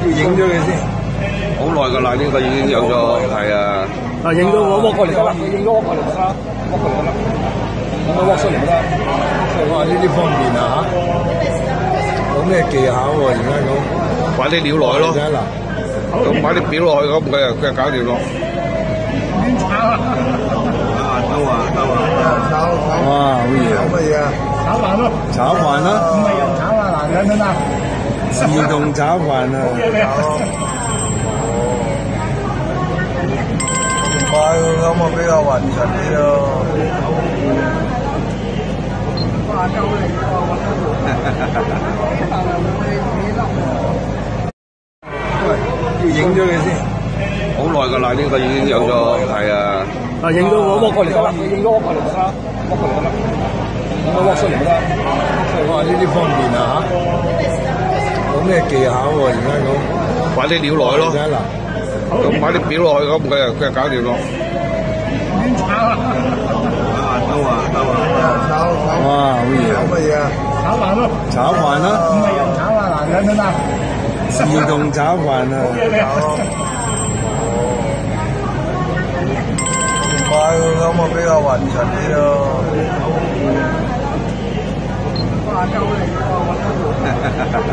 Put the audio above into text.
要影咗佢先。好耐噶啦，呢、個已經有咗，係啊，嗱，影咗我 walk 過嚟得啦，影咗 walk 過嚟得啦，walk 過嚟得啦，咁啊 walk 出嚟得啦。哇！呢啲方便啊嚇，有咩技巧喎？而家咁擺啲料落去咯，嗱，咁擺啲表落去，咁佢又佢又搞掂咯。兜啊兜啊！炒哇！好嘢，乜嘢啊？炒飯咯，炒飯啦，唔係又炒啊，男人啊嘛。自動炒飯啊！快咁啊，比較穩陣啲咯。要影咗佢先。好耐噶啦，呢、個已經有咗，係啊，啊，影咗我 walk 過嚟得啦，影咗 walk 過嚟得啦，walk 過嚟得啦，咁啊 walk 出嚟得啦。哇！呢啲方便啊嚇，有咩技巧喎？而家咁擺啲料落去咯睇，下嗱，咁擺啲表落去，咁佢又佢又搞掂咯。炒炒哇！好嘢，乜嘢啊？炒飯咯，炒飯啦，唔係人炒啊，男人啊嘛。自動炒飯啊！快咁啊，比較雲實啲咯。哇！夠嚟喎！